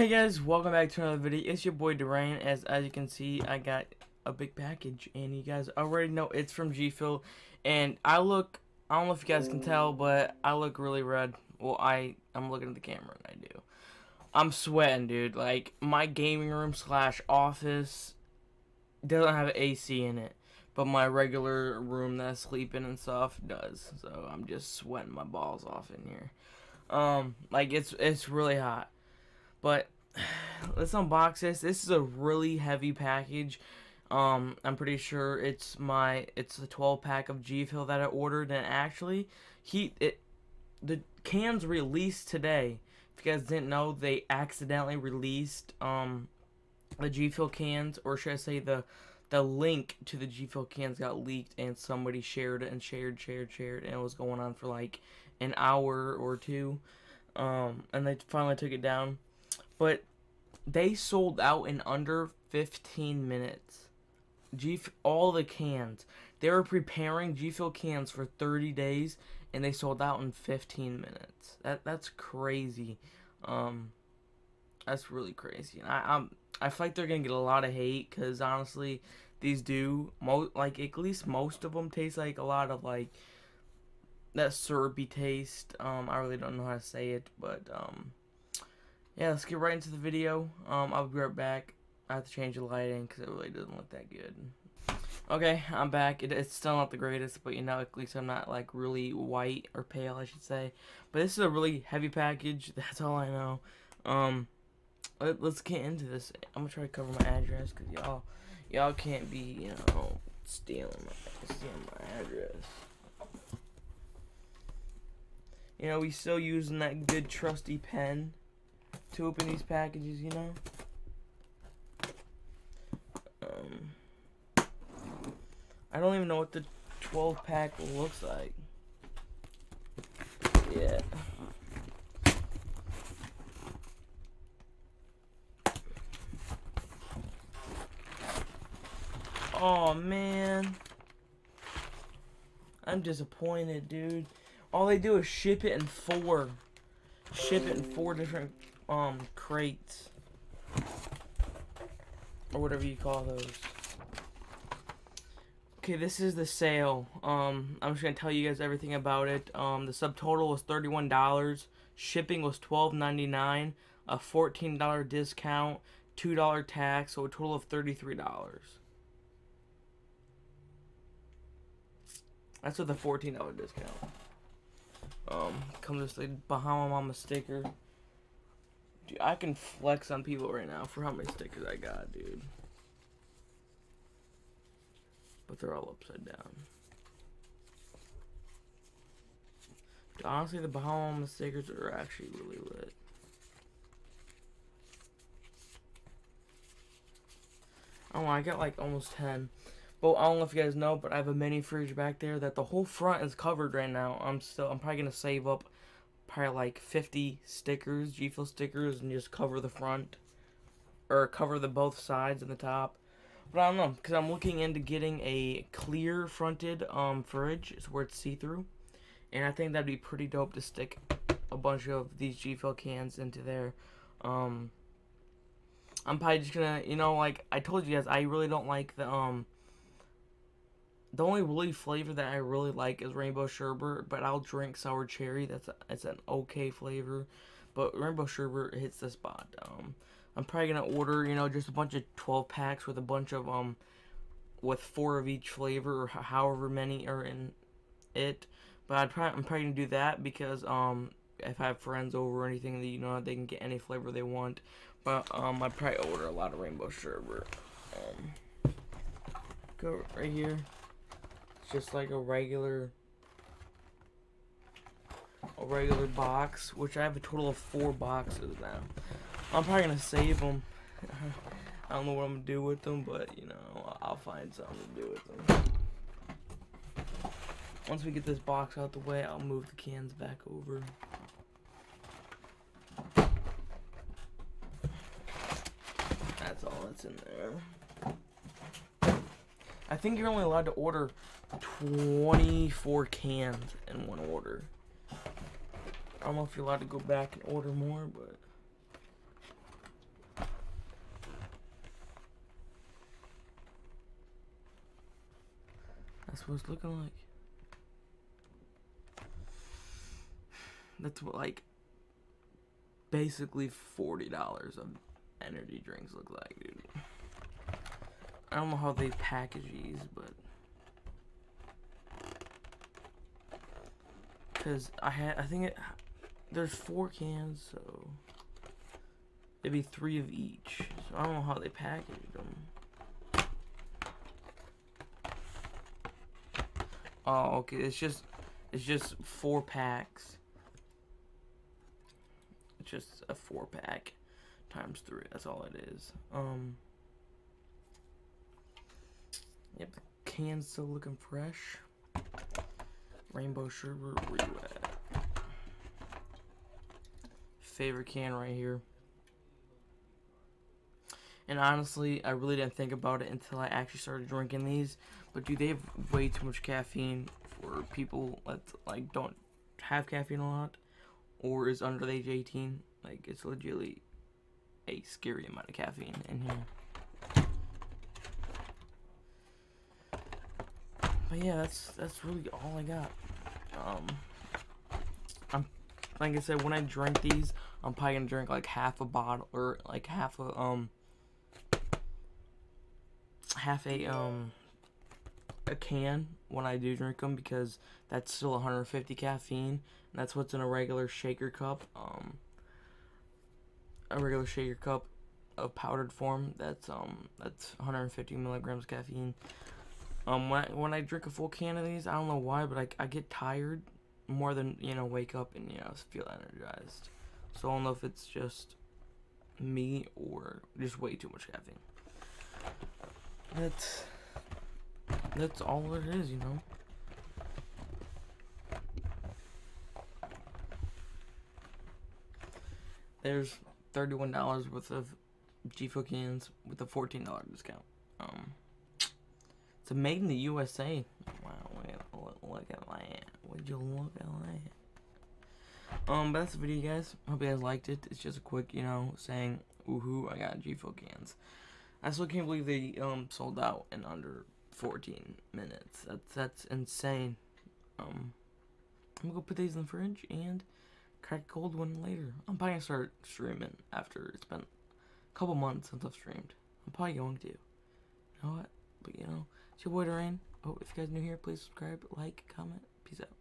Hey guys, welcome back to another video. It's your boy DaRain. As as you can see, I got a big package, and you guys already know it's from G Fuel. And I look, I don't know if you guys can tell, but I look really red. Well, I I'm looking at the camera, and I do. I'm sweating, dude. Like my gaming room slash office doesn't have AC in it, but my regular room that I sleep in and stuff does. So I'm just sweating my balls off in here. Um, like it's it's really hot. But let's unbox this. This is a really heavy package. Um, I'm pretty sure it's my it's the 12 pack of G Fuel that I ordered, and actually, he it the cans released today. If you guys didn't know, they accidentally released um the G Fuel cans, or should I say the the link to the G Fuel cans got leaked, and somebody shared it and shared, shared, shared, and it was going on for like an hour or two. Um, and they finally took it down but they sold out in under 15 minutes. G all the cans. They were preparing G Fuel cans for 30 days and they sold out in 15 minutes. That that's crazy. Um that's really crazy. And I I'm I feel like they're going to get a lot of hate cuz honestly these do mo like at least most of them taste like a lot of like that syrupy taste. Um I really don't know how to say it, but um yeah, let's get right into the video. Um, I'll be right back. I have to change the lighting because it really doesn't look that good. Okay, I'm back. It, it's still not the greatest, but you know, at least I'm not like really white or pale, I should say. But this is a really heavy package. That's all I know. Um, let, us get into this. I'm gonna try to cover my address because y'all, y'all can't be, you know, stealing my, stealing my address. You know, we still using that good trusty pen to open these packages, you know? Um, I don't even know what the 12 pack looks like. Yeah. Oh man. I'm disappointed, dude. All they do is ship it in four. Ship it in four different um crates or whatever you call those. Okay, this is the sale. Um, I'm just gonna tell you guys everything about it. Um, the subtotal was thirty-one dollars. Shipping was twelve ninety-nine. A fourteen dollar discount, two dollar tax, so a total of thirty-three dollars. That's with a fourteen dollar discount. Um, comes with the Bahama Mama sticker. Dude, I can flex on people right now for how many stickers I got, dude. But they're all upside down. Dude, honestly, the Bahama stickers are actually really lit. Oh, I got like almost 10. But I don't know if you guys know, but I have a mini fridge back there that the whole front is covered right now. I'm still, I'm probably gonna save up probably like 50 stickers, G Fuel stickers, and just cover the front. Or cover the both sides and the top. But I don't know, because I'm looking into getting a clear fronted um, fridge, it's where it's see-through. And I think that'd be pretty dope to stick a bunch of these G Fuel cans into there. Um, I'm probably just gonna, you know, like I told you guys, I really don't like the um the only really flavor that I really like is rainbow sherbet, but I'll drink sour cherry. That's a, it's an okay flavor, but rainbow sherbet hits the spot. Um, I'm probably gonna order, you know, just a bunch of 12 packs with a bunch of um, with four of each flavor or however many are in it. But I'd probably, I'm probably gonna do that because um, if I have friends over or anything, you know they can get any flavor they want. But um, I'd probably order a lot of rainbow sherbet. Um, go right here just like a regular a regular box, which I have a total of four boxes now. I'm probably gonna save them. I don't know what I'm gonna do with them, but you know, I'll find something to do with them. Once we get this box out the way, I'll move the cans back over. That's all that's in there. I think you're only allowed to order 24 cans in one order. I don't know if you're allowed to go back and order more, but... That's what it's looking like. That's what, like, basically $40 of energy drinks look like, dude. I don't know how they package these, but because I had I think it there's four cans, so it'd be three of each. So I don't know how they packaged them. Oh, okay. It's just it's just four packs. It's just a four pack times three. That's all it is. Um. Yep, the can's still looking fresh. Rainbow sherbet, where you at? Favorite can right here. And honestly, I really didn't think about it until I actually started drinking these. But do they have way too much caffeine for people that like don't have caffeine a lot, or is under the age 18? Like it's legitimately a scary amount of caffeine in here. But yeah, that's that's really all I got. Um, I'm like I said, when I drink these, I'm probably gonna drink like half a bottle or like half a um half a um a can when I do drink them because that's still 150 caffeine. that's what's in a regular shaker cup. Um, a regular shaker cup of powdered form. That's um that's 150 milligrams caffeine. Um, when I, when I drink a full can of these, I don't know why, but I, I get tired more than you know wake up and you know feel energized. So I don't know if it's just me or just way too much caffeine. That's that's all it is, you know. There's thirty-one dollars worth of G Fuel cans with a fourteen dollar discount. It's made in the USA. Wow, look, look at that. Would you look at that? Um, but that's the video, guys. Hope you guys liked it. It's just a quick, you know, saying, "Woohoo! I got G Fuel cans." I still can't believe they um sold out in under 14 minutes. That's that's insane. Um, I'm gonna go put these in the fridge and crack a cold one later. I'm probably gonna start streaming after it's been a couple months since I've streamed. I'm probably going to. You know what? But you know, it's your boy DaRain. Oh, if you guys new here, please subscribe, like, comment. Peace out.